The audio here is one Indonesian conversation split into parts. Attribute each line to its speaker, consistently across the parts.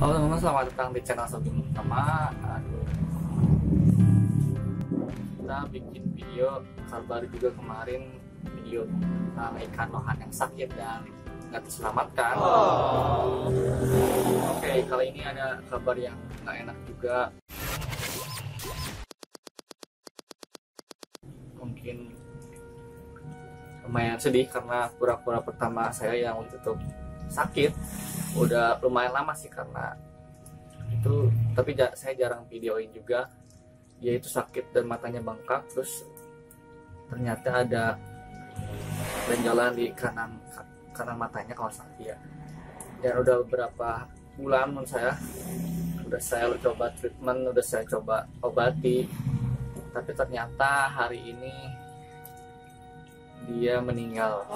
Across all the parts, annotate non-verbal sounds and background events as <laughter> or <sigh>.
Speaker 1: Halo teman-teman, selamat datang di channel Sobi Mutama. Aduh. Kita bikin video kabar juga kemarin video tentang ikan lohan yang sakit dan nggak terselamatkan. Oke, kali ini ada kabar yang nggak enak juga. Mungkin lumayan sedih karena pura-pura pertama saya yang waktu itu sakit udah lumayan lama sih karena itu tapi ja- saya jarang videoin juga. Dia itu sakit dan matanya bengkak terus ternyata ada benjolan di kanan kanan matanya kalau salah dia dan udah beberapa bulan menurut saya udah saya coba treatment udah saya coba obati. Tapi ternyata hari ini dia meninggal.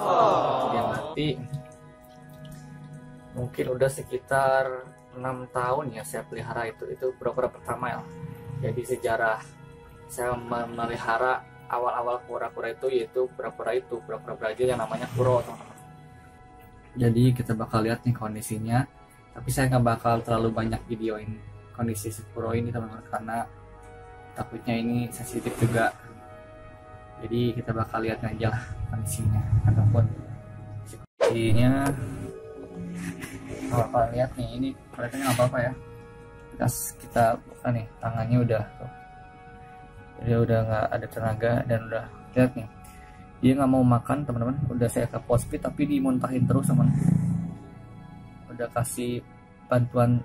Speaker 1: Dia mati mungkin udah sekitar enam tahun ya saya pelihara itu itu pura-pura pertama ya. Jadi sejarah saya memelihara awal-awal kura-kura itu yaitu pura-pura itu pura-pura Brazil yang namanya kuro teman-teman. Jadi kita bakal lihat nih kondisinya tapi saya nggak bakal terlalu banyak videoin kondisi si kuro ini teman-teman karena takutnya ini sensitif juga. Jadi kita bakal lihat aja lah kondisinya ataupun kondisinya kalau kalian lihat nih ini kelihatannya apa apa ya. Kita kita buka nih tangannya udah tuh. Dia udah nggak ada tenaga dan udah lihat nih. Dia nggak mau makan teman-teman. Udah saya ke pospit tapi dimuntahin terus teman. Udah kasih bantuan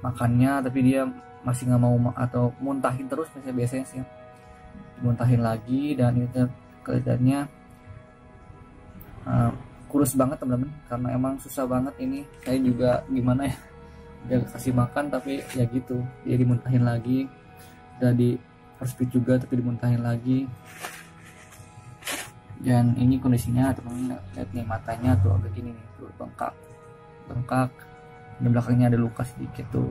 Speaker 1: makannya tapi dia masih nggak mau ma- atau muntahin terus biasanya biasanya sih. Dimuntahin lagi dan itu kelihatannya uh, kurus banget teman-teman. Karena emang susah banget ini. Saya juga gimana ya udah kasih makan tapi ya gitu. Dia dimuntahin lagi. Udah di feed juga tapi dimuntahin lagi. Dan ini kondisinya teman-teman lihat nih matanya tuh agak gini nih tuh bengkak. Bengkak. Di belakangnya ada luka sedikit tuh.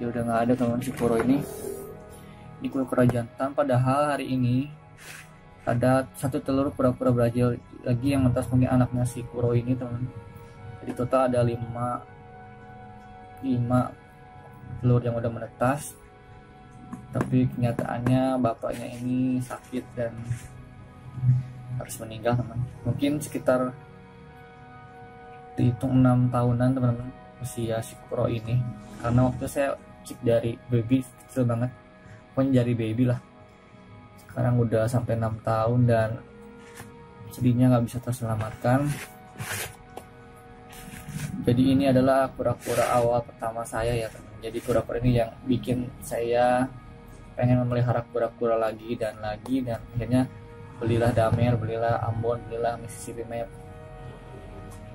Speaker 1: Dia udah nggak ada teman-teman si Kuro ini. Ini kura-kura jantan padahal hari ini ada satu telur pura-pura Brazil lagi yang mentas punya anaknya si Kuro ini teman. Jadi total ada lima lima telur yang udah menetas. Tapi kenyataannya bapaknya ini sakit dan harus meninggal teman. Mungkin sekitar dihitung enam tahunan teman-teman usia si Kuro ini. Karena waktu saya cek dari baby kecil banget. Pokoknya dari baby lah sekarang udah sampai enam tahun dan sedihnya nggak bisa terselamatkan. Jadi ini adalah kura-kura awal pertama saya ya teman. Jadi kura-kura ini yang bikin saya pengen memelihara kura-kura lagi dan lagi dan akhirnya belilah Damer belilah Ambon belilah Mississippi Map.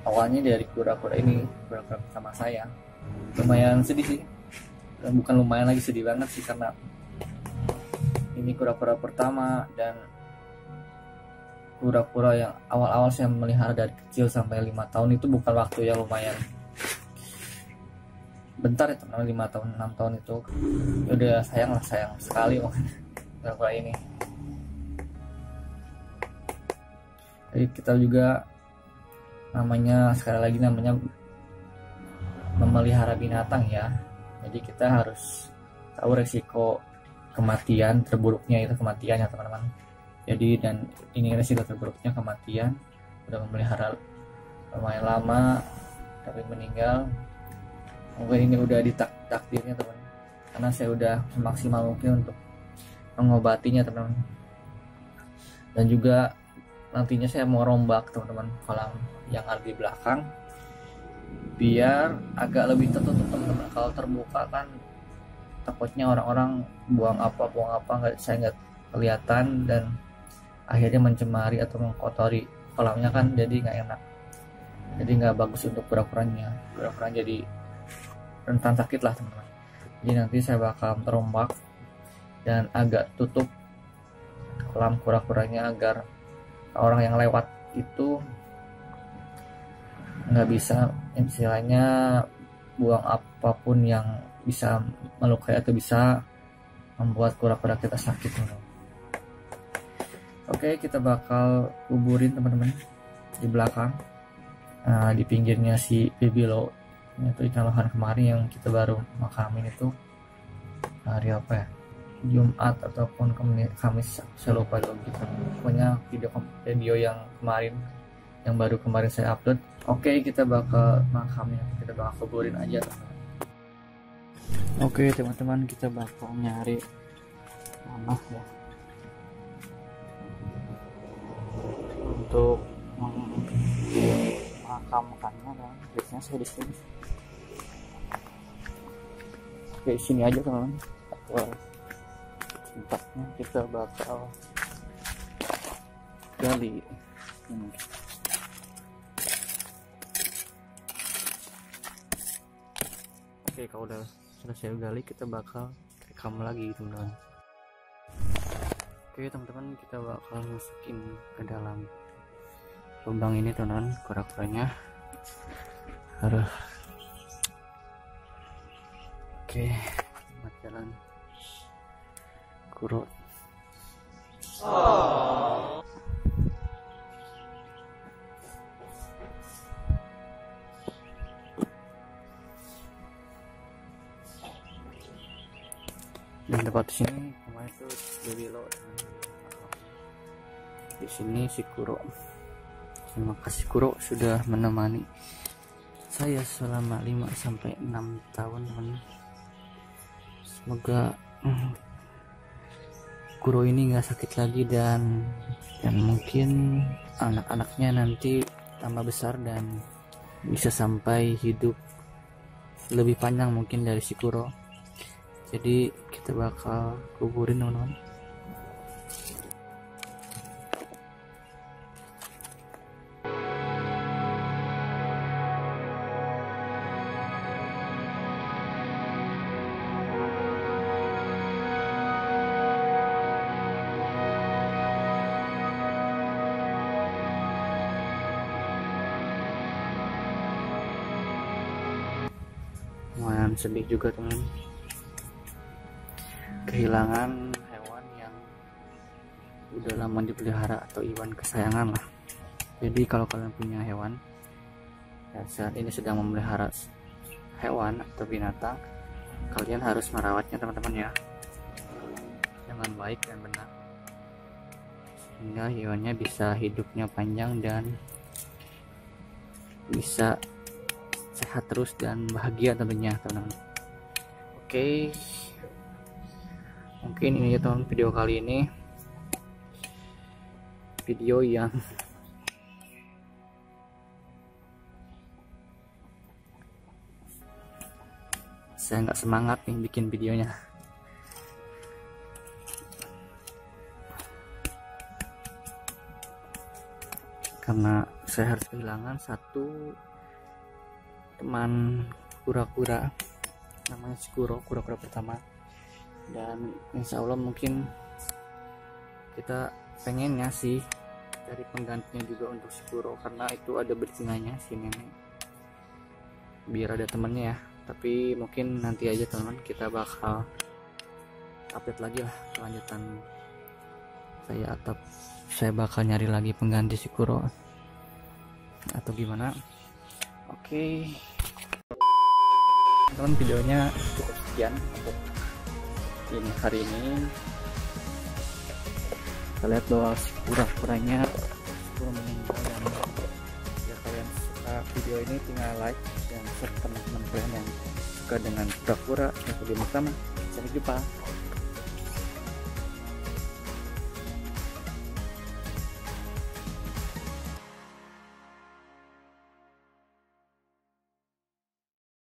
Speaker 1: Awalnya dari kura-kura ini kura-kura pertama saya. Lumayan sedih sih. Bukan lumayan lagi sedih banget sih karena ini kura-kura pertama dan kura-kura yang awal-awal saya melihara dari kecil sampai lima tahun itu bukan waktu yang lumayan. Bentar ya teman lima tahun enam tahun itu. Udah sayang lah sayang sekali <laughs> kura-kura ini. Jadi kita juga namanya sekali lagi namanya memelihara binatang ya. Jadi kita harus tahu resiko kematian terburuknya itu kematian ya teman-teman. Jadi dan ini resiko terburuknya kematian udah memelihara lumayan lama tapi meninggal. Mungkin ini udah ditak takdirnya teman karena saya udah semaksimal mungkin untuk mengobatinya teman-teman. Dan juga nantinya saya mau rombak teman-teman kolam yang ada di belakang. Biar agak lebih tertutup teman-teman. Kalau terbuka kan takutnya orang-orang buang apa buang apa nggak saya nggak kelihatan dan akhirnya mencemari atau mengkotori kolamnya kan jadi nggak enak. Jadi nggak bagus untuk kura-kuranya. Kura-kura jadi rentan sakit lah teman-teman. Jadi nanti saya bakal terombak dan agak tutup kolam kura-kuranya agar orang yang lewat itu nggak bisa istilahnya buang apa pun yang bisa melukai atau bisa membuat kura-kura kita sakit. Oke kita bakal kuburin teman-teman di belakang nah, di pinggirnya si baby lo. Itu ikan lohan kemarin yang kita baru makamin itu hari apa ya? Jumat ataupun Kamis saya lupa lagi gitu. pokoknya video video yang kemarin yang baru kemarin saya upload. Oke kita bakal makamnya. Kita bakal kuburin aja oke teman-teman kita bakal nyari mana ya. Untuk memakamkannya ya. biasanya saya di sini. Oke sini aja teman tempatnya kita bakal gali. Ini. Oke kalau udah selesai gali kita bakal rekam lagi teman-teman oke teman-teman kita bakal masukin ke dalam lubang ini teman-teman kura-kuranya. Harus. Oke jalan. Kuro tempat sini kemarin itu baby lo di sini si kuro. Terima kasih kuro sudah menemani saya selama 5 sampai 6 tahun teman semoga mm, Kuro ini nggak sakit lagi dan dan mungkin anak-anaknya nanti tambah besar dan bisa sampai hidup lebih panjang mungkin dari si Kuro jadi kita bakal kuburin teman-teman. Sedih juga teman kehilangan hewan yang udah lama dipelihara atau iwan kesayangan lah. Jadi kalau kalian punya hewan ya saat ini sedang memelihara hewan atau binatang kalian harus merawatnya teman-teman ya. Dengan baik dan benar. Sehingga hewannya bisa hidupnya panjang dan bisa sehat terus dan bahagia tentunya teman-teman. Oke mungkin ini ya teman video kali ini. Video yang saya nggak semangat nih bikin videonya. Karena saya harus kehilangan satu teman kura-kura namanya Sikuro kura-kura pertama dan insya Allah mungkin kita pengennya sih dari penggantinya juga untuk Sikuro karena itu ada betinanya si nenek. Biar ada temennya ya tapi mungkin nanti aja teman kita bakal update lagi lah kelanjutan saya atau saya bakal nyari lagi pengganti Sikuro atau gimana? Oke. Okay. teman videonya cukup sekian untuk ini hari ini. Kita lihat bahwa kurang-kurangnya meninggal dan ya kalian suka video ini tinggal like dan share teman-teman kalian yang suka dengan pura-pura yang video pertama sampai jumpa